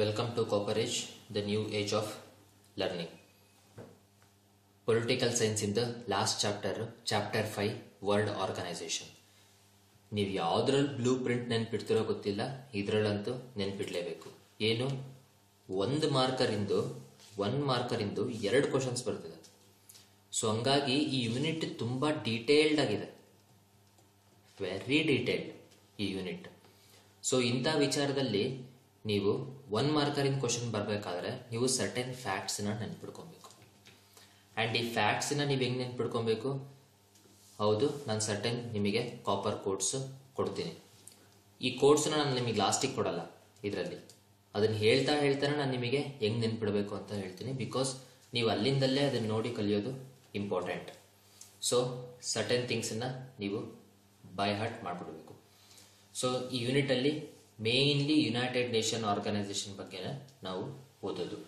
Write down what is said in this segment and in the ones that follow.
Welcome to Cooperage, the new age of learning. Political in the last chapter, chapter 5, world organisation ನೀವು ಯಾವುದ್ರಲ್ಲಿ blue print ನೆನ್ಪಿಡ್ತಿರೋ ಗೊತ್ತಿಲ್ಲ ಇದರಲ್ಲಂತೂ ನೆನ್ಪಿಡ್ಲೇಬೇಕು. ಏನು? ಒಂದು ಮಾರ್ಕರಿಂದು one ಮಾರ್ಕರಿಂದು ಎರಡು questions ಬರ್ತಿದೆ. ಸೊ ಹಂಗಾಗಿ ಈ ಯೂನಿಟ್ ತುಂಬ ಡೀಟೇಲ್ಡ್ ಆಗಿದೆ. ವೆರಿ ಡೀಟೇಲ್ಡ್ ಈ ಯೂನಿಟ್ ಸೊ ಇಂಥ ವಿಚಾರದಲ್ಲಿ ನೀವು ಒನ್ ಮಾರ್ಕರಿಂದ ಕ್ವಶನ್ ಬರಬೇಕಾದ್ರೆ ನೀವು ಸರ್ಟೆನ್ ಫ್ಯಾಕ್ಟ್ಸ್ನ ನೆನ್ಪಿಡ್ಕೊಬೇಕು ಆ್ಯಂಡ್ ಈ ಫ್ಯಾಕ್ಟ್ಸ್ನ ನೀವು ಹೆಂಗೆ ನೆನ್ಪಿಡ್ಕೊಬೇಕು ಹೌದು, ನಾನು ಸರ್ಟೆನ್ ನಿಮಗೆ ಕಾಪರ್ ಕೋಡ್ಸ್ ಕೊಡ್ತೀನಿ. ಈ ಕೋಡ್ಸ್ನ ನಾನು ನಿಮಗೆ ಲಾಸ್ಟಿಗೆ ಕೊಡಲ್ಲ ಇದರಲ್ಲಿ. ಅದನ್ನು ಹೇಳ್ತಾ ಹೇಳ್ತಾನೆ ನಾನು ನಿಮಗೆ ಹೆಂಗೆ ನೆನ್ಪಿಡಬೇಕು ಅಂತ ಹೇಳ್ತೀನಿ ಬಿಕಾಸ್ ನೀವು ಅಲ್ಲಿಂದಲ್ಲೇ ಅದನ್ನು ನೋಡಿ ಕಲಿಯೋದು ಇಂಪಾರ್ಟೆಂಟ್ ಸೊ ಸರ್ಟೆನ್ ಥಿಂಗ್ಸನ್ನು ನೀವು ಬೈ ಹಾರ್ಟ್ ಮಾಡಿಬಿಡ್ಬೇಕು ಸೊ ಈ ಯೂನಿಟಲ್ಲಿ ಮೇಯ್ನ್ಲಿ ಯುನೈಟೆಡ್ ನೇಷನ್ ಆರ್ಗನೈಸೇಷನ್ ಬಗ್ಗೆ ನಾವು ಓದೋದು.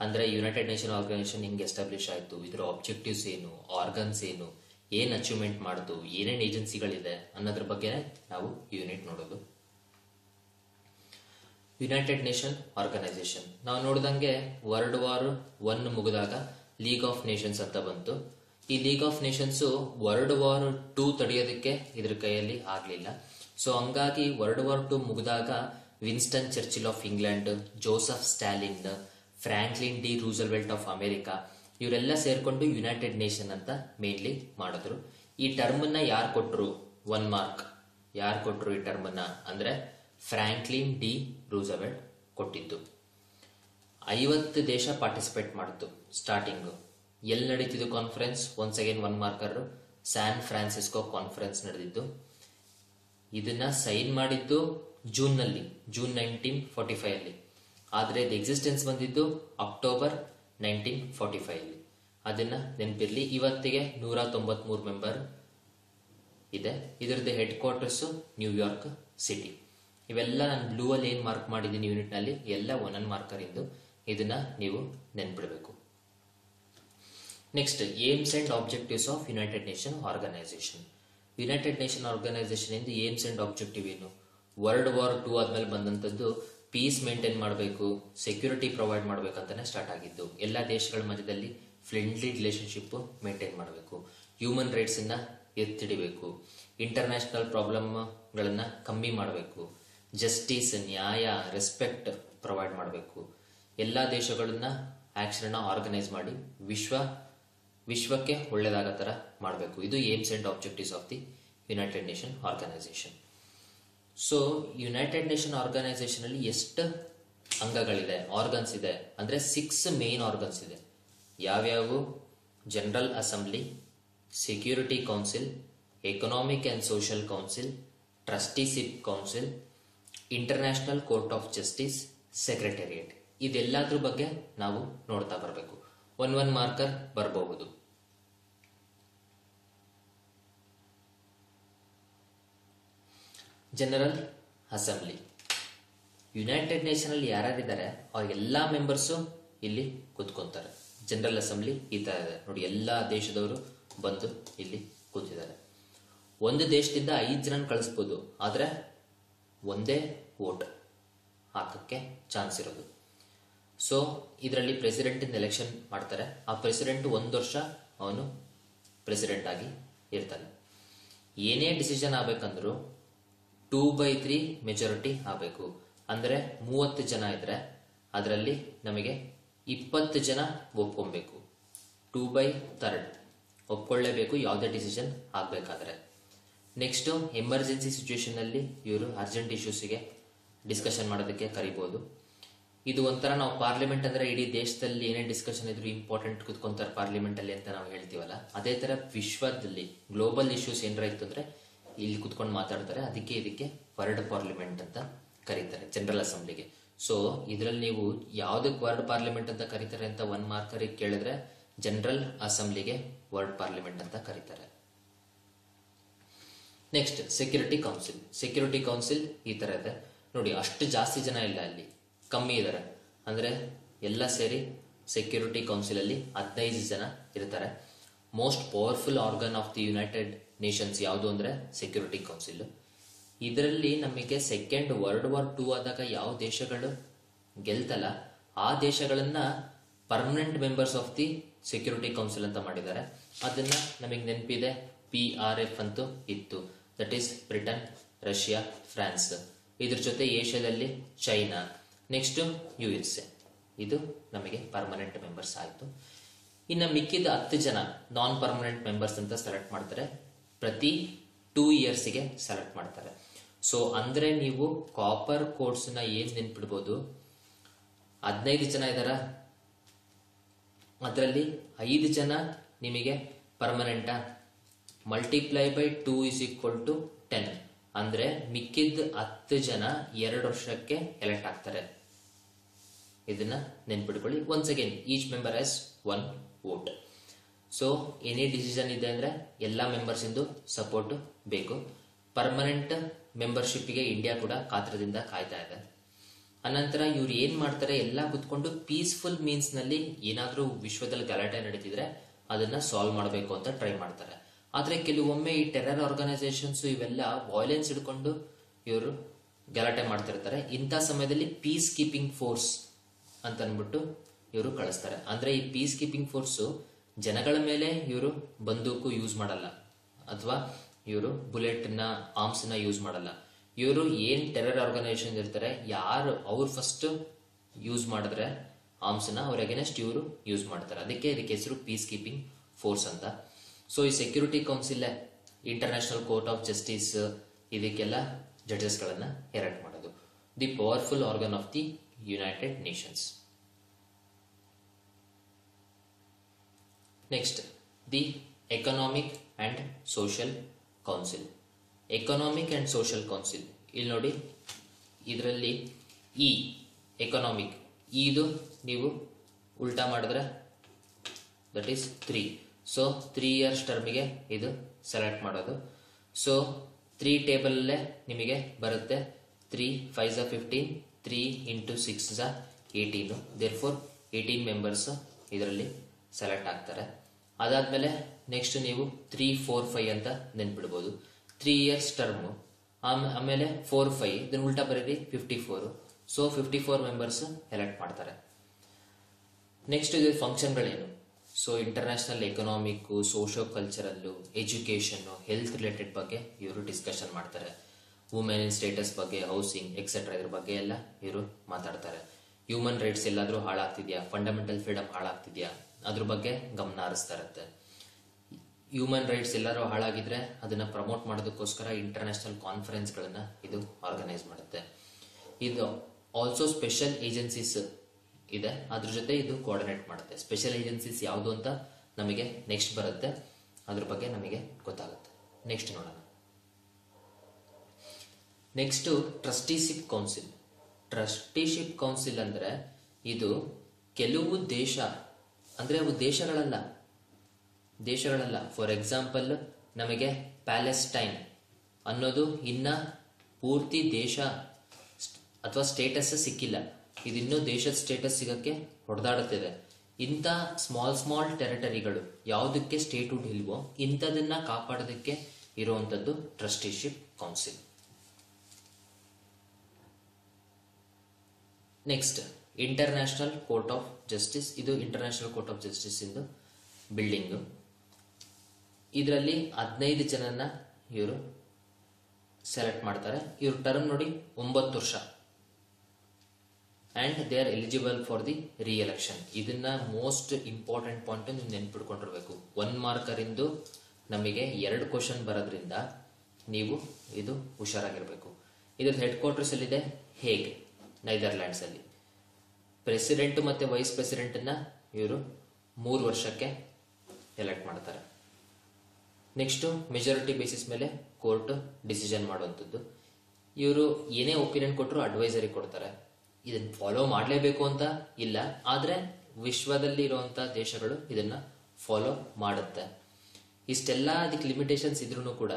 ಅಂದರೆ ಯುನೈಟೆಡ್ ನೇಷನ್ ಆರ್ಗನೈಸೇಷನ್ ಹಿಂಗೆ ಎಸ್ಟಾಬ್ಲಿಷ್ ಆಯಿತು. ಇದರ ಆಬ್ಜೆಕ್ಟಿವ್ಸ್ ಏನು ಆರ್ಗನ್ಸ್ ಏನು ಏನು ಅಚೀವ್ಮೆಂಟ್ ಮಾಡ್ತು, ಏನೇನು ಏಜೆನ್ಸಿಗಳಿದೆ ಅನ್ನೋದ್ರ ಬಗ್ಗೆ ನಾವು ಯೂನಿಟ್ ನೋಡೋದು. ಯುನೈಟೆಡ್ ನೇಷನ್ ಆರ್ಗನೈಸೇಷನ್ ನಾವು ನೋಡಿದಂಗೆ ವರ್ಲ್ಡ್ ವಾರ್ ಒನ್ ಮುಗಿದಾಗ ಲೀಗ್ ಆಫ್ ನೇಷನ್ಸ್ ಅಂತ ಬಂತು. ಈ League of Nations world war two ತಡೆಯೋದಕ್ಕೆ ಇದ್ರ ಕೈಯಲ್ಲಿ ಆಗಲಿಲ್ಲ. ಸೊ ಹಂಗಾಗಿ world war two ಮುಗಿದಾಗ Winston Churchill of England Joseph Stalin Franklin D Roosevelt of America ಇವರೆಲ್ಲ ಸೇರ್ಕೊಂಡು ಯುನೈಟೆಡ್ ನೇಷನ್ ಅಂತ ಮೇನ್ಲಿ ಮಾಡಿದ್ರು. ಈ ಟರ್ಮನ್ನ ಯಾರು ಕೊಟ್ಟರು ಒನ್ ಮಾರ್ಕ್ ಯಾರು ಕೊಟ್ಟರು ಈ ಟರ್ಮನ್ನ ಅಂದ್ರೆ ಫ್ರಾಂಕ್ಲಿನ್ ಡಿ ರೂಸವೆಲ್ಟ್ ಕೊಟ್ಟಿದ್ದು. ಐವತ್ತು ದೇಶ ಪಾರ್ಟಿಸಿಪೇಟ್ ಮಾಡಿತು ಸ್ಟಾರ್ಟಿಂಗು ಎಲ್ಲಿ ನಡೀತಿದ್ದು conference once again one marker San Francisco conference ನಡೆದಿದ್ದು. ಇದನ್ನ ಸೈನ್ ಮಾಡಿದ್ದು ಜೂನ್ನಲ್ಲಿ, ಜೂನ್ ನೈನ್ಟೀನ್ ಫೋರ್ಟಿ ಫೈವ್ ಅಲ್ಲಿ ಆದರೆ ಇದು ಎಕ್ಸಿಸ್ಟೆನ್ಸ್ ಬಂದಿದ್ದು ಅಕ್ಟೋಬರ್ ನೈನ್ಟೀನ್ ಫಾರ್ಟಿ ಫೈವ್ ಅಲ್ಲಿ ಅದನ್ನ ನೆನಪಿರ್ಲಿ, ಇವತ್ತಿಗೆ ನೂರ ತೊಂಬತ್ಮೂರು ಮೆಂಬರ್ ಇದೆ. ಇದರದ್ದು ಹೆಡ್ ಕ್ವಾರ್ಟರ್ಸ್ ನ್ಯೂಯಾರ್ಕ್ ಸಿಟಿ ಇವೆಲ್ಲ ನಾನು ಬ್ಲೂ ಅಲ್ಲಿ ಏನು ಮಾರ್ಕ್ ಮಾಡಿದ್ದೀನಿ ಯೂನಿಟ್ನಲ್ಲಿ ಎಲ್ಲ ಒಂದೊಂದು ಮಾರ್ಕರ್ ಇಂದು. ಇದನ್ನ ನೀವು ನೆನ್ಪಿಡಬೇಕು. Next aims and objectives of United Nation organisation United Nation organisation ಇಂದ ಏಮ್ಸ್ ಅಂಡ್ ಆಬ್ಜೆಕ್ಟಿವ್ ಏನು? ವರ್ಲ್ಡ್ ವಾರ್ ಟೂ ಆದ್ಮೇಲೆ ಬಂದಂಥದ್ದು ಪೀಸ್ ಮೇಂಟೈನ್ ಮಾಡಬೇಕು ಸೆಕ್ಯೂರಿಟಿ ಪ್ರೊವೈಡ್ ಮಾಡಬೇಕಂತಾನೆ ಸ್ಟಾರ್ಟ್ ಆಗಿದ್ದು. ಎಲ್ಲ ದೇಶಗಳ ಮಧ್ಯದಲ್ಲಿ ಫ್ರೆಂಡ್ಲಿ ರಿಲೇಶನ್ಶಿಪ್ ಮೇಂಟೈನ್ ಮಾಡಬೇಕು. ಹ್ಯೂಮನ್ ರೈಟ್ಸನ್ನ ಎತ್ತಿಡಿಬೇಕು. ಇಂಟರ್ನ್ಯಾಷನಲ್ ಪ್ರಾಬ್ಲಮ್ಗಳನ್ನು ಕಮ್ಮಿ ಮಾಡಬೇಕು. ಜಸ್ಟಿಸ್ ನ್ಯಾಯ ರೆಸ್ಪೆಕ್ಟ್ ಪ್ರೊವೈಡ್ ಮಾಡಬೇಕು. ಎಲ್ಲ ದೇಶಗಳನ್ನ ಆಕ್ಷನ್ನ ಆರ್ಗನೈಸ್ ಮಾಡಿ ವಿಶ್ವ ವಿಶ್ವಕ್ಕೆ ಒಳ್ಳೆಯದಾಗೋ ಥರ ಮಾಡಬೇಕು. ಇದು aims and objectives of the United Nation organisation. So, United Nation organisation ಅಲ್ಲಿ ಎಷ್ಟು ಅಂಗಗಳಿದೆ, ಆರ್ಗನ್ಸ್ ಇದೆ? ಅಂದ್ರೆ ಸಿಕ್ಸ್ ಮೇನ್ ಆರ್ಗನ್ಸ್ ಇದೆ. ಯಾವ್ಯಾವು? General assembly, security council, economic and social council trusteeship council, international court of justice, secretariat. ಇದೆಲ್ಲದ್ರ ಬಗ್ಗೆ ನಾವು ನೋಡ್ತಾ ಬರಬೇಕು. ಒನ್ ಒನ್ ಮಾರ್ಕರ್ ಬರಬಹುದು ಜನರಲ್ ಅಸೆಂಬ್ಲಿ ಯುನೈಟೆಡ್ ನೇಷನಲ್ಲಿ ಯಾರ್ಯಾರಿದ್ದಾರೆ ಅವ್ರಿಗೆಲ್ಲ ಮೆಂಬರ್ಸು ಇಲ್ಲಿ ಕೂತ್ಕೊಂತಾರೆ. ಜನರಲ್ ಅಸೆಂಬ್ಲಿ ಈ ಥರ ಇದೆ. ನೋಡಿ, ಎಲ್ಲ ದೇಶದವರು ಬಂದು ಇಲ್ಲಿ ಕೂತಿದ್ದಾರೆ. ಒಂದು ದೇಶದಿಂದ ಐದು ಜನ ಕಳಿಸ್ಬೋದು, ಆದರೆ ಒಂದೇ ವೋಟ್. ಹಾಕಕ್ಕೆ ಚಾನ್ಸ್ ಇರೋದು. ಸೊ ಇದರಲ್ಲಿ ಪ್ರೆಸಿಡೆಂಟಿಂದ ಎಲೆಕ್ಷನ್ ಮಾಡ್ತಾರೆ. ಆ ಪ್ರೆಸಿಡೆಂಟ್ ಒಂದು ವರ್ಷ ಅವನು ಪ್ರೆಸಿಡೆಂಟ್ ಆಗಿ ಇರ್ತಾನೆ. ಏನೇ ಡಿಸಿಷನ್ ಆಗ್ಬೇಕಂದ್ರು ಟೂ ಬೈ ತ್ರೀ ಮೆಜಾರಿಟಿ ಆಗಬೇಕು. ಅಂದರೆ ಮೂವತ್ತು ಜನ ಇದ್ರೆ ಅದರಲ್ಲಿ ನಮಗೆ ಇಪ್ಪತ್ತು ಜನ ಒಪ್ಕೊಬೇಕು. ಟೂ ಬೈ ತರ್ಡ್ ಒಪ್ಕೊಳ್ಳೇಬೇಕು, ಯಾವುದೇ ಡಿಸಿಷನ್ ಆಗಬೇಕಾದ್ರೆ. ನೆಕ್ಸ್ಟು ಎಮರ್ಜೆನ್ಸಿ ಸಿಚುವೇಶನಲ್ಲಿ ಇವರು ಅರ್ಜೆಂಟ್ ಇಶ್ಯೂಸಿಗೆ ಡಿಸ್ಕಷನ್ ಮಾಡೋದಕ್ಕೆ ಕರಿಬೋದು. ಇದು ಒಂಥರ ನಾವು ಪಾರ್ಲಿಮೆಂಟ್ ಅಂದರೆ ಇಡೀ ದೇಶದಲ್ಲಿ ಏನೇ ಡಿಸ್ಕಷನ್ ಇದ್ರು ಇಂಪಾರ್ಟೆಂಟ್ ಕೂತ್ಕೊಂತಾರೆ ಪಾರ್ಲಿಮೆಂಟಲ್ಲಿ ಅಂತ ನಾವು ಹೇಳ್ತೀವಲ್ಲ, ಅದೇ ಥರ ವಿಶ್ವದಲ್ಲಿ ಗ್ಲೋಬಲ್ ಇಶ್ಯೂಸ್ ಏನಾರ ಇತ್ತು ಅಂದ್ರೆ ಇಲ್ಲಿ ಕುತ್ಕೊಂಡು ಮಾತಾಡ್ತಾರೆ. ಅದಕ್ಕೆ ಇದಕ್ಕೆ ವರ್ಡ್ ಪಾರ್ಲಿಮೆಂಟ್ ಅಂತ ಕರೀತಾರೆ ಜನರಲ್ ಅಸೆಂಬ್ಲಿಗೆ ಸೊ ಇದರಲ್ಲಿ ನೀವು ಯಾವ್ದಕ್ಕೆ ವರ್ಡ್ ಪಾರ್ಲಿಮೆಂಟ್ ಅಂತ ಕರೀತಾರೆ ಅಂತ ಒನ್ ಮಾರ್ಕರಿಗೆ ಕೇಳಿದ್ರೆ ಜನರಲ್ ಅಸೆಂಬ್ಲಿಗೆ ವರ್ಡ್ ಪಾರ್ಲಿಮೆಂಟ್ ಅಂತ ಕರೀತಾರೆ. Next security council security council ಈ ತರ ಇದೆ. ನೋಡಿ, ಅಷ್ಟು ಜಾಸ್ತಿ ಜನ ಇಲ್ಲ ಅಲ್ಲಿ. ಕಮ್ಮಿ ಇದ್ದಾರೆ ಅಂದ್ರೆ ಎಲ್ಲ ಸೇರಿ ಸೆಕ್ಯೂರಿಟಿ ಕೌನ್ಸಿಲ್ ಅಲ್ಲಿ ಹದಿನೈದು ಜನ ಇರ್ತಾರೆ. Most powerful organ of the United Nations ಯಾವುದು ಅಂದ್ರೆ ಸೆಕ್ಯೂರಿಟಿ ಕೌನ್ಸಿಲ್ ಇದರಲ್ಲಿ ನಮಗೆ ಸೆಕೆಂಡ್ ವರ್ಲ್ಡ್ ವಾರ್ ಟೂ ಆದಾಗ ಯಾವ ದೇಶಗಳು ಗೆಲ್ತಲ್ಲ, ಆ ದೇಶಗಳನ್ನ permanent members of the security council ಅಂತ ಮಾಡಿದ್ದಾರೆ. ಅದನ್ನ ನಮಗೆ ನೆನಪಿದೆ ಪಿ ಆರ್ ಎಫ್ ಅಂತೂ ಇತ್ತು. That is Britain Russia France ಇದ್ರ ಜೊತೆ ಏಷ್ಯಾದಲ್ಲಿ China next U S A ಇದು ನಮಗೆ ಪರ್ಮನೆಂಟ್ ಮೆಂಬರ್ಸ್ ಆಯಿತು. ಇನ್ನು ಮಿಕ್ಕಿದ ಹತ್ತು ಜನ ನಾನ್ ಪರ್ಮನೆಂಟ್ ಮೆಂಬರ್ಸ್ ಅಂತ ಸೆಲೆಕ್ಟ್ ಮಾಡ್ತಾರೆ. ಪ್ರತಿ ಟೂ ಇಯರ್ಸ್ಗೆ ಸೆಲೆಕ್ಟ್ ಮಾಡ್ತಾರೆ. ಸೊ ಅಂದ್ರೆ ನೀವು ಕಾಪರ್ ಕೋರ್ಸ್ನ ಏನ್ ನೆನ್ಪಿಡ್ಬೋದು? ಹದಿನೈದು ಜನ ಇದ್ದಾರ ಅದರಲ್ಲಿ ಐದು ಜನ ನಿಮಗೆ ಪರ್ಮನೆಂಟಾ multiply by two is equal to ten ಅಂದ್ರೆ ಮಿಕ್ಕಿದ ಹತ್ತು ಜನ ಎರಡು ವರ್ಷಕ್ಕೆ ಎಲೆಕ್ಟ್ ಆಗ್ತಾರೆ. ಇದನ್ನ ನೆನ್ಪಿಟ್ಕೊಳ್ಳಿ once again each member has one vote so any decision ಇದೆ ಅಂದ್ರೆ ಎಲ್ಲ ಮೆಂಬರ್ಸ್ ಇಂದು ಸಪೋರ್ಟ್ ಬೇಕು. ಪರ್ಮನೆಂಟ್ ಮೆಂಬರ್ಶಿಪ್ಗೆ ಇಂಡಿಯಾ ಕೂಡ ಕಾತ್ರದಿಂದ ಕಾಯ್ತಾ ಇದೆ. ಅನಂತರ ಇವ್ರು ಏನ್ ಮಾಡ್ತಾರೆ ಎಲ್ಲ ಕುತ್ಕೊಂಡು ಪೀಸ್ಫುಲ್ ಮೀನ್ಸ್ನಲ್ಲಿ ಏನಾದ್ರೂ ವಿಶ್ವದಲ್ಲಿ ಗಲಾಟೆ ನಡೀತಿದ್ರೆ ಅದನ್ನ ಸಾಲ್ವ್ ಮಾಡಬೇಕು ಅಂತ ಟ್ರೈ ಮಾಡ್ತಾರೆ. ಆದ್ರೆ ಕೆಲವೊಮ್ಮೆ ಈ ಟೆರರ್ ಆರ್ಗನೈಸೇಷನ್ಸ್ ಇವೆಲ್ಲ ವಾಯ್ಲೆನ್ಸ್ ಹಿಡ್ಕೊಂಡು ಇವರು ಗಲಾಟೆ ಮಾಡ್ತಿರ್ತಾರೆ. ಇಂಥ ಸಮಯದಲ್ಲಿ ಪೀಸ್ ಕೀಪಿಂಗ್ ಫೋರ್ಸ್ ಅಂತ ಅಂದ್ಬಿಟ್ಟು ಇವರು ಕಳಿಸ್ತಾರೆ. ಅಂದ್ರೆ ಈ ಪೀಸ್ ಕೀಪಿಂಗ್ ಫೋರ್ಸು ಜನಗಳ ಮೇಲೆ ಇವರು ಬಂದೂಕು ಯೂಸ್ ಮಾಡಲ್ಲ. ಅಥವಾ ಇವರು ಬುಲೆಟ್ನ ಆರ್ಮ್ಸ್ನ ಯೂಸ್ ಮಾಡಲ್ಲ. ಇವರು ಏನ್ ಟೆರರ್ ಆರ್ಗನೈಸೇಷನ್ ಇರ್ತಾರೆ, ಯಾರು ಅವ್ರು ಫಸ್ಟ್ ಯೂಸ್ ಮಾಡಿದ್ರೆ ಆರ್ಮ್ಸ್ನ ಅವ್ರ ಅಗೇನೆಸ್ಟ್ ಇವರು ಯೂಸ್ ಮಾಡ್ತಾರೆ. ಅದಕ್ಕೆ ಇದಕ್ಕೆ ಹೆಸರು ಪೀಸ್ ಕೀಪಿಂಗ್ ಫೋರ್ಸ್ ಅಂತ. ಸೊ ಈ security council international court of justice ಇದಕ್ಕೆಲ್ಲ ಜಡ್ಜಸ್ ಗಳನ್ನ ಎಲೆಕ್ಟ್ ಮಾಡೋದು. The powerful organ of the United Nations next the economic and Social council economic and social council ಇಲ್ಲಿ ನೋಡಿ, ಇದರಲ್ಲಿ ಇ ಎಕನಾಮಿಕ್ ಇದು ನೀವು ಉಲ್ಟಾ ಮಾಡಿದ್ರೆ that is three so three years ಟರ್ಮಿಗೆ ಇದು ಸೆಲೆಕ್ಟ್ ಮಾಡೋದು. ಸೊ ತ್ರೀ ಟೇಬಲಲ್ಲೇ ನಿಮಗೆ ಬರುತ್ತೆ three five ಝ fifteen three into six ಝ eighteen there four eighteen members ಇದರಲ್ಲಿ ಸೆಲೆಕ್ಟ್ ಆಗ್ತಾರೆ. ಅದಾದ್ಮೇಲೆ ನೆಕ್ಸ್ಟ್ ನೀವು ತ್ರೀ ಫೋರ್ ಫೈವ್ ಅಂತ ನೆನ್ಪಿಡ್ಬೋದು. ತ್ರೀ ಇಯರ್ಸ್ ಟರ್ಮು ಆಮೇಲೆ ಫೋರ್ ಫೈವ್ ಇದನ್ನ ಉಲ್ಟಾ ಬರೀರಿ fifty four so fifty four members elect ಮಾಡ್ತಾರೆ. ನೆಕ್ಸ್ಟ್ ಇದು ಫಂಕ್ಷನ್ಗಳೇನು so international economic socio cultural education health related ಬಗ್ಗೆ ಇವರು ಡಿಸ್ಕಷನ್ ಮಾಡ್ತಾರೆ. ವುಮೆನ್ ಸ್ಟೇಟಸ್ ಬಗ್ಗೆ ಹೌಸಿಂಗ್ ಎಕ್ಸೆಟ್ರಾ ಇದ್ರ ಬಗ್ಗೆ ಎಲ್ಲ ಇವರು ಮಾತಾಡ್ತಾರೆ. ಹ್ಯೂಮನ್ ರೈಟ್ಸ್ ಎಲ್ಲಾದ್ರೂ ಹಾಳಾಗ್ತಿದ್ಯಾ? Fundamental freedom ಹಾಳಾಗ್ತಿದ್ಯಾ? ಅದ್ರ ಬಗ್ಗೆ ಗಮನ ಹರಿಸ್ತಾ ಇರುತ್ತೆ ಹ್ಯೂಮನ್ ರೈಟ್ಸ್ ಎಲ್ಲರೂ ಹಾಳಾಗಿದ್ರೆ ಅದನ್ನ ಪ್ರಮೋಟ್ ಮಾಡೋದಕ್ಕೋಸ್ಕರ ಇಂಟರ್ನ್ಯಾಷನಲ್ ಕಾನ್ಫರೆನ್ಸ್ಗಳನ್ನ ಇದು ಆರ್ಗನೈಸ್ ಮಾಡುತ್ತೆ. ಇದು ಆಲ್ಸೋ ಸ್ಪೆಷಲ್ ಏಜೆನ್ಸೀಸ್ ಇದೆ. ಅದ್ರ ಜೊತೆ ಇದು ಕೋಆರ್ಡಿನೇಟ್ ಮಾಡುತ್ತೆ. ಸ್ಪೆಷಲ್ ಏಜೆನ್ಸೀಸ್ ಯಾವುದು ಅಂತ ನಮಗೆ ನೆಕ್ಸ್ಟ್ ಬರುತ್ತೆ. ಅದ್ರ ಬಗ್ಗೆ ನಮಗೆ ಗೊತ್ತಾಗುತ್ತೆ. ನೆಕ್ಸ್ಟ್ ನೋಡೋಣ. Next trusteeship council trusteeship council ಅಂದ್ರೆ ಇದು ಕೆಲವು ದೇಶ ಅಂದ್ರೆ ಅವು ದೇಶಗಳಲ್ಲ. ದೇಶಗಳಲ್ಲ. ಫಾರ್ ಎಕ್ಸಾಂಪಲ್ ನಮಗೆ ಪ್ಯಾಲೆಸ್ಟೈನ್ ಅನ್ನೋದು ಇನ್ನ ಪೂರ್ತಿ ದೇಶ ಅಥವಾ ಸ್ಟೇಟಸ್ ಸಿಕ್ಕಿಲ್ಲ. ಇದಿನ್ನೂ ದೇಶದ ಸ್ಟೇಟಸ್ ಸಿಗಕ್ಕೆ ಹೊಡೆದಾಡುತ್ತಿದೆ. ಇಂಥ ಸ್ಮಾಲ್ ಸ್ಮಾಲ್ ಟೆರಿಟರಿಗಳು ಯಾವುದಕ್ಕೆ ಸ್ಟೇಟ್ಹುಡ್ ಇಲ್ವೋ ಇಂಥದನ್ನ ಕಾಪಾಡೋದಕ್ಕೆ ಇರುವಂತದ್ದು trusteeship council next international court of justice ಇದು ಇಂಟರ್ನ್ಯಾಷನಲ್ ಕೋರ್ಟ್ ಆಫ್ ಜಸ್ಟಿಸ್ ಇಂದು ಬಿಲ್ಡಿಂಗ್ ಇದರಲ್ಲಿ ಹದಿನೈದು ಜನನ ಇವರು ಸೆಲೆಕ್ಟ್ ಮಾಡ್ತಾರೆ. ಇವ್ರ ಟರ್ಮ್ ನೋಡಿ ಒಂಬತ್ತು ವರ್ಷ. And they are eligible for the reelection ಇದನ್ನ ಮೋಸ್ಟ್ ಇಂಪಾರ್ಟೆಂಟ್ ಪಾಯಿಂಟ್ ನೀವು ನೆನ್ಪಿಡ್ಕೊಂಡಿರ್ಬೇಕು ಒನ್ ಮಾರ್ಕರಿಂದು ನಮಗೆ ಎರಡು ಕ್ವಶನ್ ಬರೋದ್ರಿಂದ ನೀವು ಇದು ಹುಷಾರಾಗಿರ್ಬೇಕು. ಇದರ ಹೆಡ್ ಕ್ವಾರ್ಟರ್ಸ್ ಎಲ್ಲಿದೆ ಹೇಗ್? ನೈದರ್ಲ್ಯಾಂಡ್ಸ್ ಅಲ್ಲಿ. ಪ್ರೆಸಿಡೆಂಟ್ ಮತ್ತೆ ವೈಸ್ ಪ್ರೆಸಿಡೆಂಟ್ ಅನ್ನ ಇವರು ಮೂರು ವರ್ಷಕ್ಕೆ ಎಲೆಕ್ಟ್ ಮಾಡ್ತಾರೆ. ನೆಕ್ಸ್ಟ್ ಮೆಜಾರಿಟಿ ಬೇಸಿಸ್ ಮೇಲೆ ಕೋರ್ಟ್ ಡಿಸಿಷನ್ ಮಾಡುವಂಥದ್ದು. ಇವರು ಏನೇ ಒಪಿನಿಯನ್ ಕೊಟ್ಟರು ಅಡ್ವೈಸರಿ ಕೊಡ್ತಾರೆ. ಇದನ್ನ ಫಾಲೋ ಮಾಡಲೇಬೇಕು ಅಂತ ಇಲ್ಲ, ಆದರೆ ವಿಶ್ವದಲ್ಲಿ ಇರುವಂತ ದೇಶಗಳು ಇದನ್ನ ಫಾಲೋ ಮಾಡುತ್ತೆ. ಇಷ್ಟೆಲ್ಲ ಅದಕ್ಕೆ ಲಿಮಿಟೇಷನ್ಸ್ ಇದ್ರೂ ಕೂಡ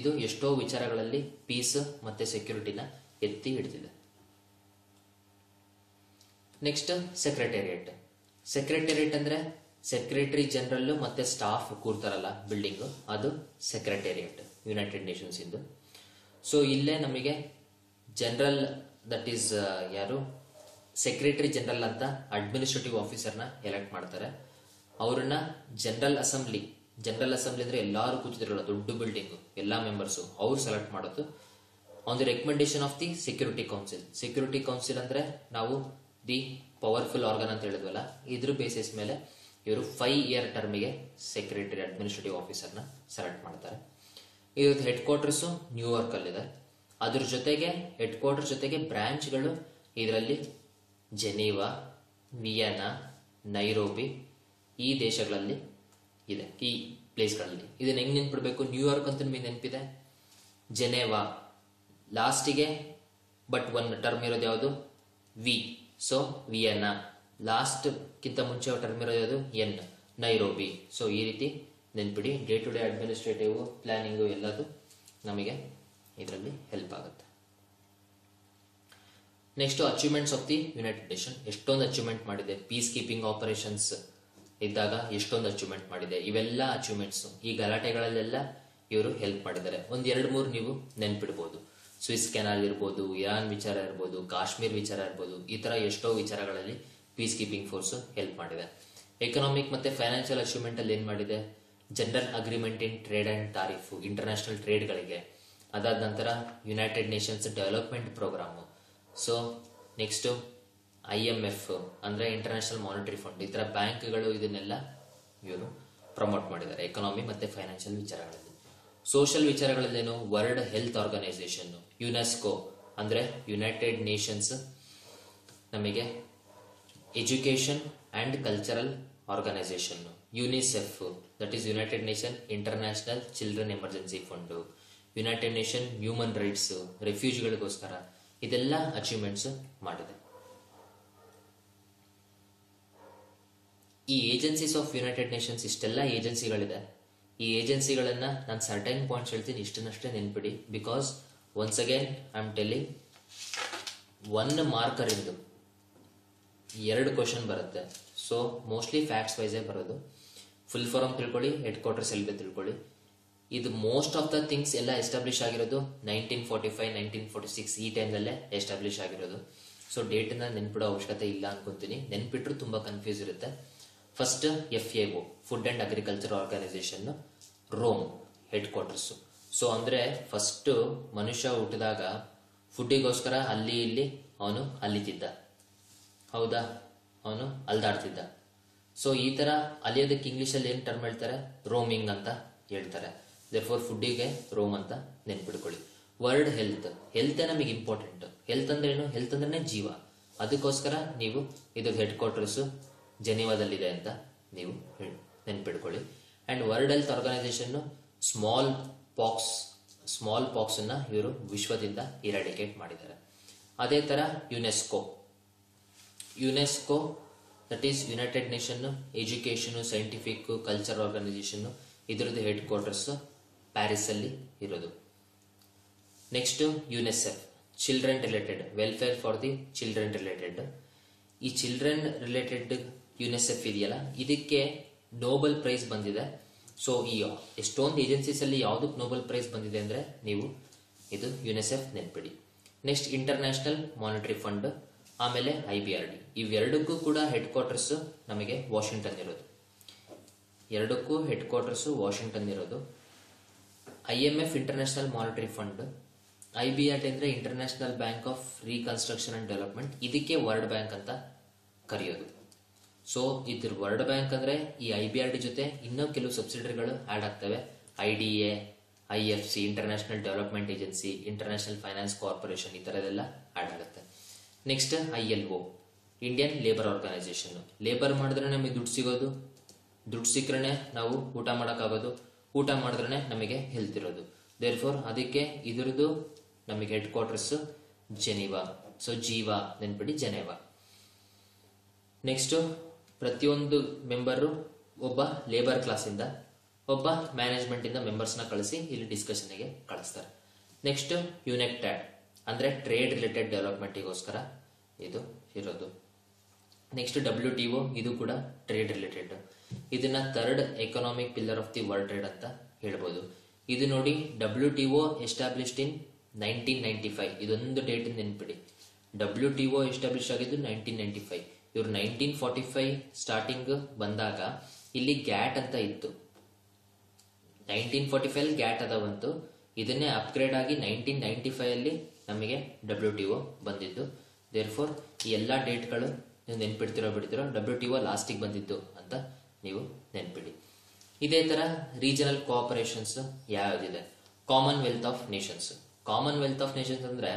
ಇದು ಎಷ್ಟೋ ವಿಚಾರಗಳಲ್ಲಿ ಪೀಸ್ ಮತ್ತೆ ಸೆಕ್ಯೂರಿಟಿನ ಎತ್ತಿ ಹಿಡಿದಿದೆ. ನೆಕ್ಸ್ಟ್ ಸೆಕ್ರೆಟೇರಿಯೇಟ್ ಸೆಕ್ರೆಟೇರಿಯೇಟ್ ಅಂದ್ರೆ ಸೆಕ್ರೆಟರಿ ಜನರಲ್ ಮತ್ತೆ ಸ್ಟಾಫ್ ಕೂರ್ತಾರಲ್ಲ ಬಿಲ್ಡಿಂಗ್ ಅದು ಸೆಕ್ರೆಟೇರಿಯೇಟ್ ಯುನೈಟೆಡ್ ನೇಷನ್ಸ್ ಇಂದು. ಸೊ ಇಲ್ಲೇ ನಮಗೆ ಜನರಲ್ ದಟ್ ಈಸ್ ಯಾರು? ಸೆಕ್ರೆಟರಿ ಜನರಲ್ ಅಂತ ಅಡ್ಮಿನಿಸ್ಟ್ರೇಟಿವ್ ಆಫೀಸರ್ನ ಎಲೆಕ್ಟ್ ಮಾಡ್ತಾರೆ. ಅವ್ರನ್ನ ಜನರಲ್ ಅಸೆಂಬ್ಲಿ ಜನರಲ್ ಅಸೆಂಬ್ಲಿ ಅಂದ್ರೆ ಎಲ್ಲರೂ ಕೂತಿದ್ರಲ್ಲ ದೊಡ್ಡ ಬಿಲ್ಡಿಂಗ್ ಎಲ್ಲಾ ಮೆಂಬರ್ಸು ಅವ್ರು ಸೆಲೆಕ್ಟ್ ಮಾಡೋದು. On the recommendation of the security council security council ಅಂದ್ರೆ ನಾವು ದಿ ಪವರ್ಫುಲ್ ಆರ್ಗನ್ ಅಂತ ಹೇಳಿದ್ವಲ್ಲ, ಇದ್ರ ಬೇಸಿಸ್ ಮೇಲೆ ಇವರು ಫೈವ್ ಇಯರ್ ಟರ್ಮಿಗೆ ಸೆಕ್ರೆಟರಿ ಅಡ್ಮಿನಿಸ್ಟ್ರೇಟಿವ್ ಆಫೀಸರ್ನ ಸೆಲೆಕ್ಟ್ ಮಾಡ್ತಾರೆ. ಇವ್ರದ್ದು ಹೆಡ್ ಕ್ವಾರ್ಟರ್ಸು ನ್ಯೂಯಾರ್ಕ್ ಅಲ್ಲಿದೆ. ಅದ್ರ ಜೊತೆಗೆ ಹೆಡ್ ಕ್ವಾರ್ಟರ್ ಜೊತೆಗೆ ಬ್ರಾಂಚ್ಗಳು ಇದರಲ್ಲಿ ಜೆನೀವಾ ವಿಯನಾ ನೈರೋಬಿ ಈ ದೇಶಗಳಲ್ಲಿ ಇದೆ, ಈ ಪ್ಲೇಸ್ಗಳಲ್ಲಿ ಇದನ್ನ ಹೆಂಗ್ ನೆನ್ಪಿಡ್ಬೇಕು? ನ್ಯೂಯಾರ್ಕ್ ಅಂತ ನಿಮಗೆ ನೆನಪಿದೆ? ಜೆನೇವಾ ಲಾಸ್ಟಿಗೆ ಬಟ್ ಒನ್ ಟರ್ಮ್ ಇರೋದು ಯಾವುದು? ವಿ ಸೊ ವಿಯನ್ನ ಲಾಸ್ಟ್ ಕಿಂತ ಮುಂಚೆ ಟರ್ಮ್ ಇರೋದು ಎನ್ ನೈರೋಬಿ ಸೊ ಈ ರೀತಿ ನೆನ್ಪಿಡಿ day to day administrative planning ಎಲ್ಲದು ನಮಗೆ ಇದರಲ್ಲಿ ಹೆಲ್ಪ್ ಆಗುತ್ತೆ. Next achievements of the United Nation ಎಷ್ಟೊಂದು ಅಚೀವ್ಮೆಂಟ್ ಮಾಡಿದೆ. ಪೀಸ್ ಕೀಪಿಂಗ್ ಆಪರೇಷನ್ಸ್ ಇದ್ದಾಗ ಎಷ್ಟೊಂದು ಅಚೀವ್ಮೆಂಟ್ ಮಾಡಿದೆ. ಇವೆಲ್ಲ ಅಚೀವ್ಮೆಂಟ್ಸ್ ಈ ಗಲಾಟೆಗಳಲ್ಲೆಲ್ಲ ಇವರು ಹೆಲ್ಪ್ ಮಾಡಿದ್ದಾರೆ. ಒಂದ್ ಎರಡು ಮೂರು ನೀವು ನೆನ್ಪಿಡ್ಬೋದು. ಸ್ವಿಸ್ ಕೆನಾಲ್ ಇರ್ಬೋದು ಇರಾನ್ ವಿಚಾರ ಇರ್ಬೋದು, ಕಾಶ್ಮೀರ್ ವಿಚಾರ ಇರ್ಬೋದು, ಈ ತರ ಎಷ್ಟೋ ವಿಚಾರಗಳಲ್ಲಿ ಪೀಸ್ ಕೀಪಿಂಗ್ ಫೋರ್ಸ್ ಹೆಲ್ಪ್ ಮಾಡಿದೆ. ಎಕನಾಮಿಕ್ ಮತ್ತೆ ಫೈನಾನ್ಷಿಯಲ್ ಅಚೀವ್ಮೆಂಟ್ ಅಲ್ಲಿ ಏನ್ ಮಾಡಿದೆ? General agreement in trade and tariff international ಟ್ರೇಡ್ಗಳಿಗೆ ಅದಾದ ನಂತರ United Nations development programme so next I M F ಅಂದ್ರೆ ಇಂಟರ್ನ್ಯಾಷನಲ್ ಮಾನಿಟರಿ ಫಂಡ್ ಈ ತರ ಬ್ಯಾಂಕ್ಗಳು ಇದನ್ನೆಲ್ಲ ಇವರು ಪ್ರಮೋಟ್ ಮಾಡಿದ್ದಾರೆ. ಎಕನಾಮಿ ಮತ್ತೆ ಫೈನಾನ್ಷಿಯಲ್ ವಿಚಾರಗಳಲ್ಲಿ. ಸೋಷಿಯಲ್ ವಿಚಾರಗಳಲ್ಲೇನು? ವರ್ಲ್ಡ್ ಹೆಲ್ತ್ ಆರ್ಗನೈಸೇಷನ್ ಯುನೆಸ್ಕೋ, ಅಂದ್ರೆ ಯುನೈಟೆಡ್ ನೇಷನ್ಸ್, ನಮಗೆ education and cultural organisation, UNICEF, that is United Nation international children emergency fund, United Nation human rights, ರೆಫ್ಯೂಜಿಗಳಿಗೋಸ್ಕರ ಇದೆಲ್ಲ ಅಚೀವ್ಮೆಂಟ್ಸ್ ಮಾಡಿದೆ. ಈ ಏಜೆನ್ಸೀಸ್ ಆಫ್ ಯುನೈಟೆಡ್ ನೇಷನ್ಸ್, ಇಷ್ಟೆಲ್ಲ ಏಜೆನ್ಸಿಗಳಿದೆ. ಈ ಏಜೆನ್ಸಿಗಳನ್ನ ನಾನು ಸರ್ಟೈನ್ ಪಾಯಿಂಟ್ಸ್ ಹೇಳ್ತೀನಿ, ಇಷ್ಟನ್ನಷ್ಟೇ ನೆನ್ಪಿಡಿ. Because once again I am telling one marker ಇಂದು. ಎರಡು question ಬರುತ್ತೆ. ಸೊ ಮೋಸ್ಟ್ಲಿ ಫ್ಯಾಕ್ಟ್ಸ್ ವೈಸೇ ಬರೋದು. ಫುಲ್ ಫಾರ್ಮ್ ತಿಳ್ಕೊಳ್ಳಿ ಹೆಡ್ ಕ್ವಾರ್ಟರ್ಸ್ ಎಲ್ಲಿ ತಿಳ್ಕೊಳ್ಳಿ. ಇದು ಮೋಸ್ಟ್ ಆಫ್ ದ ಥಿಂಗ್ಸ್ ಎಲ್ಲ ಎಸ್ಟಾಬ್ಲಿಷ್ ಆಗಿರೋದು nineteen forty five nineteen forty six ಈ ಟೈಮ್ನಲ್ಲೇ ಎಸ್ಟಾಬ್ಲಿಷ್ ಆಗಿರೋದು ಸೊ ಡೇಟನ್ನ ನೆನ್ಪಿಡೋ ಅವಶ್ಯಕತೆ ಇಲ್ಲ ಅನ್ಕೊಂತೀನಿ. ನೆನ್ಪಿಟ್ರು ತುಂಬಾ ಕನ್ಫ್ಯೂಸ್ ಇರುತ್ತೆ. First F A food and agriculture organisation Rome headquarters so ಅಂದರೆ ಫಸ್ಟು ಮನುಷ್ಯ ಹುಟ್ಟಿದಾಗ ಫುಡ್ಡಿಗೋಸ್ಕರ ಅಲ್ಲಿ ಇಲ್ಲಿ ಅವನು ಅಲ್ಲಿತಿದ್ದ. ಹೌದಾ? ಅವನು ಅಲ್ದಾಡ್ತಿದ್ದ. ಸೊ ಈ ಥರ ಅಲಿಯೋದಕ್ಕೆ ಇಂಗ್ಲೀಷಲ್ಲಿ ಏನು ಟರ್ಮ್ ಹೇಳ್ತಾರೆ? ರೋಮಿಂಗ್ ಅಂತ ಹೇಳ್ತಾರೆ. ಫೋರ್ ಫುಡ್ಡಿಗೆ ರೋಮ್ ಅಂತ ನೆನ್ಪಿಡ್ಕೊಳ್ಳಿ. ವರ್ಲ್ಡ್ ಹೆಲ್ತ್ ಹೆಲ್ತ್ ನಮಗೆ ಇಂಪಾರ್ಟೆಂಟ್ ಹೆಲ್ತ್ ಅಂದ್ರೆ ಏನು? ಹೆಲ್ತ್ ಅಂದ್ರೆ ಜೀವ. ಅದಕ್ಕೋಸ್ಕರ ನೀವು ಇದು ಹೆಡ್ ಕ್ವಾರ್ಟರ್ಸ್ ಜೆನಿವಾದಲ್ಲಿದೆ ಅಂತ ನೀವು ನೆನ್ಪಿಡ್ಕೊಳ್ಳಿ. And world health organisation smallpox smallpox ಅನ್ನ ಇವರು ವಿಶ್ವದಿಂದ ಇರಾಡಿಕೇಟ್ ಮಾಡಿದ್ದಾರೆ. ಅದೇ ತರ UNESCO UNESCO that is United Nation education scientific culture organisation ಇದರದ್ದು ಹೆಡ್ ಕ್ವಾರ್ಟರ್ಸ್ ಪ್ಯಾರಿಸ್ ಅಲ್ಲಿ ಇರೋದು. Next UNICEF children related welfare for the children related ಈ ಚಿಲ್ಡ್ರನ್ ರಿಲೇಟೆಡ್ ಯುನೆಸೆಫ್ ಇದೆಯಲ್ಲ? ಇದಕ್ಕೆ ನೋಬೆಲ್ ಪ್ರೈಸ್ ಬಂದಿದೆ. ಸೊ ಈ ಎಷ್ಟೊಂದು ಏಜೆನ್ಸೀಸ್ ಅಲ್ಲಿ ನೋಬಲ್ ಪ್ರೈಸ್ ಬಂದಿದೆ ಅಂದ್ರೆ ನೀವು ಇದು ಯುನೆಸೆಫ್ ನೆನ್ಪಿಡಿ. ನೆಕ್ಸ್ಟ್ ಇಂಟರ್ನ್ಯಾಷನಲ್ ಮಾನಿಟರಿ ಫಂಡ್ ಆಮೇಲೆ ಐ ಬಿ ಆರ್ ಡಿ ಇವೆರಡಕ್ಕೂ ಕೂಡ ಹೆಡ್ ಕ್ವಾರ್ಟರ್ಸ್ ನಮಗೆ ವಾಷಿಂಗ್ಟನ್ ಇರೋದು. ಎರಡಕ್ಕೂ ಹೆಡ್ ಕ್ವಾರ್ಟರ್ಸ್ ವಾಷಿಂಗ್ಟನ್ ಇರೋದು. I M F international monetary fund I B R D ಅಂದ್ರೆ international bank of reconstruction and development ಇದಕ್ಕೆ ವರ್ಲ್ಡ್ ಬ್ಯಾಂಕ್ ಅಂತ ಕರೆಯೋದು. ಸೊ ಇದ್ರ ವರ್ಲ್ಡ್ ಬ್ಯಾಂಕ್ ಅಂದ್ರೆ ಈ ಐ ಬಿ ಆರ್ ಡಿ ಜೊತೆ ಇನ್ನೂ ಕೆಲವು ಸಬ್ಸಿಡರಿಗಳು ಆಡ್ ಆಗ್ತವೆ. I D A I F C international development agency international finance corporation ಈ ತರದೆಲ್ಲ ಆಡ್ ಆಗುತ್ತೆ. Next I L O Indian labour organisation labour ಮಾಡಿದ್ರೆ ನಮಗೆ ದುಡ್ಡು ಸಿಗೋದು. ದುಡ್ಡು ಸಿಕ್ಕರೆ ನಾವು ಊಟ ಮಾಡೋಕ್ಕಾಗೋದು. ಊಟ ಮಾಡಿದ್ರೆ ನಮಗೆ ಹೆಲ್ತ್ ಇರೋದು. ದೇರ್ ಫೋರ್ ಅದಕ್ಕೆ ಇದ್ರದ್ದು ನಮಗೆ ಹೆಡ್ ಕ್ವಾರ್ಟರ್ಸ್ ಜೆನಿವಾ ಸೊ ಜೀವಾ ನೆನ್ಪಿಡಿ ಜೆನೆವಾ ನೆಕ್ಸ್ಟ್ ಪ್ರತಿಯೊಂದು ಮೆಂಬರು ಒಬ್ಬ ಲೇಬರ್ ಕ್ಲಾಸಿಂದ ಒಬ್ಬ ಮ್ಯಾನೇಜ್ಮೆಂಟ್ ಇಂದ ಮೆಂಬರ್ಸ್ನ ಕಳಿಸಿ ಇಲ್ಲಿ ಡಿಸ್ಕಷನ್ಗೆ ಕಳಿಸ್ತಾರೆ. ನೆಕ್ಸ್ಟ್ ಯುನೆಕ್ಟ್ಯಾಡ್ ಅಂದ್ರೆ ಟ್ರೇಡ್ ರಿಲೇಟೆಡ್ ಡೆವಲಪ್ಮೆಂಟಿಗೋಸ್ಕರ ಇದು ಇರೋದು. ನೆಕ್ಸ್ಟ್ ಡಬ್ಲ್ಯೂ ಟಿ ಒ ಇದು ಕೂಡ ಟ್ರೇಡ್ ರಿಲೇಟೆಡ್ ಇದನ್ನ third economic pillar of the world trade ಅಂತ ಹೇಳ್ಬೋದು. ಇದು ನೋಡಿ W T O established in nineteen ninety five ಇದೊಂದು ಡೇಟ್ ನೆನ್ಪಿಡಿ. ಡಬ್ಲ್ಯೂ ಟಿ ಒ ಎಸ್ಟಾಬ್ಲಿಷ್ ಆಗಿದ್ದು ನೈನ್ಟೀನ್ ನೈನ್ಟಿ ಫೈವ್ ಇವ್ರು ನೈನ್ಟೀನ್ ಫಾರ್ಟಿ ಫೈವ್ ಸ್ಟಾರ್ಟಿಂಗ್ ಬಂದಾಗ ಇಲ್ಲಿ ಗ್ಯಾಟ್ ಅಂತ ಇತ್ತು. ನೈನ್ಟೀನ್ ಫಾರ್ಟಿ ಫೈವ್ ಗ್ಯಾಟ್ ಅದ ಬಂತು ಇದನ್ನೇ ಅಪ್ಗ್ರೇಡ್ ಆಗಿ ನೈನ್ಟೀನ್ ನೈನ್ಟಿ ಫೈವ್ ಅಲ್ಲಿ ನಮಗೆ ಡಬ್ಲ್ಯೂ ಟಿ ಒ ಬಂದಿದ್ದು. ದೇರ್ ಫೋರ್ ಈ ಎಲ್ಲ ಡೇಟ್ಗಳು ನೀವು ನೆನ್ಪಿಡ್ತಿರೋ ಬಿಡ್ತಿರೋ ಡಬ್ಲ್ಯೂ ಟಿ ಒ ಲಾಸ್ಟಿಗೆ ಬಂದಿದ್ದು ಅಂತ ನೀವು ನೆನ್ಪಿಡಿ. ಇದೇ ತರ regional cooperations ಯಾವ್ದಿದೆ? Commonwealth of nations commonwealth of nations ಅಂದ್ರೆ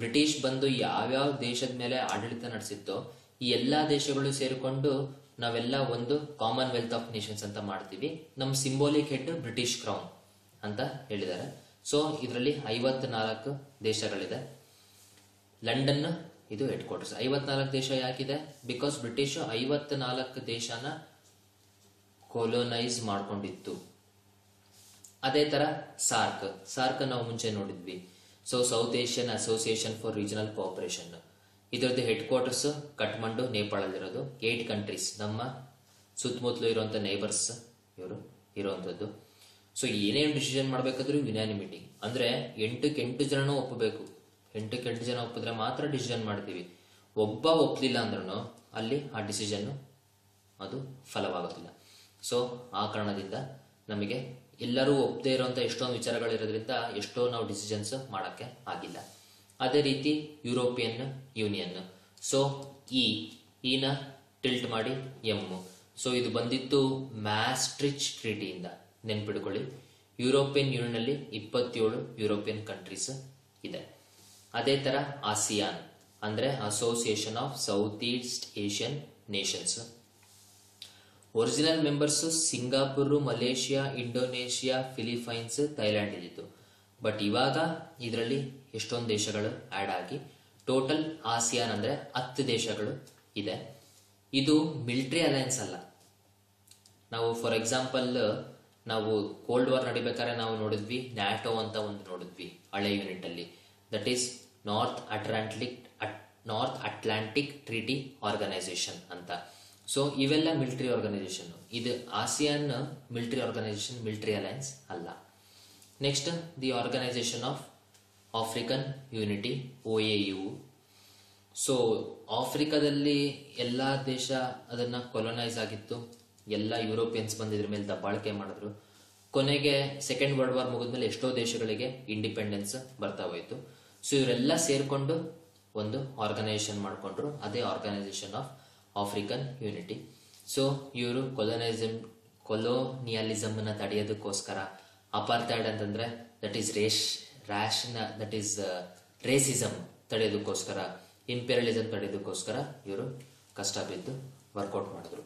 ಬ್ರಿಟಿಷ್ ಬಂದು ಯಾವ್ಯಾವ ದೇಶದ ಮೇಲೆ ಆಡಳಿತ ನಡೆಸಿತ್ತೋ ಈ ಎಲ್ಲಾ ದೇಶಗಳು ಸೇರಿಕೊಂಡು ನಾವೆಲ್ಲ ಒಂದು ಕಾಮನ್ವೆಲ್ತ್ ಆಫ್ ನೇಷನ್ಸ್ ಅಂತ ಮಾಡ್ತೀವಿ. ನಮ್ಮ ಸಿಂಬೋಲಿಕ್ ಹೆಡ್ ಬ್ರಿಟಿಷ್ ಕ್ರೌನ್ ಅಂತ ಹೇಳಿದ್ದಾರೆ. ಸೊ ಇದರಲ್ಲಿ ಐವತ್ನಾಲ್ಕು ದೇಶಗಳಿದೆ. ಲಂಡನ್ ಇದು ಹೆಡ್ ಕ್ವಾರ್ಟರ್ಸ್ ಐವತ್ನಾಲ್ಕು ದೇಶ ಯಾಕಿದೆ? ಬಿಕಾಸ್ ಬ್ರಿಟಿಷ್ ಐವತ್ನಾಲ್ಕು ದೇಶನ ಕೊಲೋನೈಸ್ ಮಾಡ್ಕೊಂಡಿತ್ತು. ಅದೇ ತರ ಸಾರ್ಕ್ ಸಾರ್ಕ್ ನಾವು ಮುಂಚೆ ನೋಡಿದ್ವಿ. So South Asian association for regional cooperation ಇದರದ್ದು ಹೆಡ್ ಕ್ವಾರ್ಟರ್ಸ್ ಕಠ್ಮಂಡು ನೇಪಾಳಲ್ಲಿರೋದು ಏಟ್ ಕಂಟ್ರೀಸ್ ನಮ್ಮ ಸುತ್ತಮುತ್ತಲು ಇರುವಂತ ನೈಬರ್ಸ್ ಇವರು ಇರುವಂತದ್ದು ಸೊ ಏನೇನು ಡಿಸಿಷನ್ ಮಾಡ್ಬೇಕಾದ್ರೂ ಯುನಾನಿಮಿಟಿ ಅಂದ್ರೆ ಎಂಟಕ್ಕೆ ಎಂಟು ಜನನೂ ಒಪ್ಪಬೇಕು. ಎಂಟಕ್ಕೆ ಎಂಟು ಜನ ಒಪ್ಪಿದ್ರೆ ಮಾತ್ರ ಡಿಸಿಷನ್ ಮಾಡ್ತೀವಿ. ಒಬ್ಬ ಒಪ್ಪಲಿಲ್ಲ ಅಂದ್ರೂ ಅಲ್ಲಿ ಆ ಡಿಸಿಷನ್ ಅದು ಫಲವಾಗೋದಿಲ್ಲ ಸೊ ಆ ಕಾರಣದಿಂದ ನಮಗೆ ಎಲ್ಲರೂ ಒಪ್ಪದೇ ಇರುವಂತ ಎಷ್ಟೊಂದು ವಿಚಾರಗಳಿರೋದ್ರಿಂದ ಎಷ್ಟೋ ನಾವು ಡಿಸಿಷನ್ಸ್ ಮಾಡಕ್ಕೆ ಆಗಿಲ್ಲ. ಅದೇ ರೀತಿ ಯುರೋಪಿಯನ್ ಯೂನಿಯನ್. ಸೊ ಇನ ಟಿಲ್ಟ್ ಮಾಡಿ ಎಂ ಸೊ ಇದು ಬಂದಿತ್ತು ಮ್ಯಾಸ್ಟ್ರಿಚ್ ಟ್ರೀಟಿಯಿಂದ ನೆನ್ಪಿಡ್ಕೊಳ್ಳಿ. ಯುರೋಪಿಯನ್ ಯೂನಿಯನ್ ಅಲ್ಲಿ ಇಪ್ಪತ್ತೇಳು ಯುರೋಪಿಯನ್ ಕಂಟ್ರೀಸ್ ಇದೆ. ಅದೇ ತರ ಆಸಿಯಾನ್ ಅಂದ್ರೆ association of South East Asian nations original members Singapore Malaysia Indonesia Philippines Thailand ಇದ್ದಿತ್ತು. ಬಟ್ ಇವಾಗ ಇದರಲ್ಲಿ ಎಷ್ಟೊಂದು ದೇಶಗಳು ಆಡ್ ಆಗಿ ಟೋಟಲ್ ಆಸಿಯಾನ್ ಅಂದ್ರೆ ಹತ್ತು ದೇಶಗಳು ಇದೆ. ಇದು ಮಿಲಿಟರಿ ಅಲಯನ್ಸ್ ಅಲ್ಲ. ನಾವು ಫಾರ್ ಎಕ್ಸಾಂಪಲ್ ನಾವು ಕೋಲ್ಡ್ ವಾರ್ ನಡಿಬೇಕಾದ್ರೆ ನಾವು ನೋಡಿದ್ವಿ ನ್ಯಾಟೋ ಅಂತ ಒಂದು ನೋಡಿದ್ವಿ ಹಳೆ ಯೂನಿಟ್ ಅಲ್ಲಿ. That is north Atlantic north Atlantic treaty organisation ಅಂತ. ಸೊ ಇವೆಲ್ಲ ಮಿಲಿಟರಿ ಆರ್ಗನೈಸೇಷನ್ ಇದು ASEAN military organisation military alliance ಅಲ್ಲ. Next the organisation of African unity O A U so ಆಫ್ರಿಕಾದಲ್ಲಿ ಎಲ್ಲ ದೇಶ ಅದನ್ನ ಕೊಲೊನೈಸ್ ಆಗಿತ್ತು. ಎಲ್ಲ ಯುರೋಪಿಯನ್ಸ್ ಬಂದಿದ್ರ ಮೇಲೆ ದಬ್ಬಾಳಿಕೆ ಮಾಡಿದ್ರು. ಕೊನೆಗೆ ಸೆಕೆಂಡ್ ವರ್ಲ್ಡ್ ವಾರ್ ಮುಗಿದ್ಮೇಲೆ ಎಷ್ಟೋ ದೇಶಗಳಿಗೆ ಇಂಡಿಪೆಂಡೆನ್ಸ್ ಬರ್ತಾ ಹೋಯಿತು. ಸೊ ಇವರೆಲ್ಲ ಸೇರಿಕೊಂಡು ಒಂದು ಆರ್ಗನೈಸೇಷನ್ ಮಾಡಿಕೊಂಡ್ರು. ಅದೇ organisation of African unity so ಇವರು ಕೊಲೊನೈಸಮ್ ಕೊಲೋನಿಯಲಿಸಮ್ನ ತಡೆಯೋದಕ್ಕೋಸ್ಕರ ಅಪಾರ್ಥೈಡ್ ಅಂತಂದ್ರೆ ದಟ್ ಈಸ್ ರೇಷ್ ರ್ಯಾಷನ್ ದಟ್ ಈಸ್ ರೇಸಿಸಮ್ ತಡೆಯೋದಕ್ಕೋಸ್ಕರ ಇಂಪೀರಿಯಲಿಸಮ್ ತಡೆಯೋದಕ್ಕೋಸ್ಕರ ಇವರು ಕಷ್ಟ ಬಿದ್ದು ವರ್ಕೌಟ್ ಮಾಡಿದ್ರು.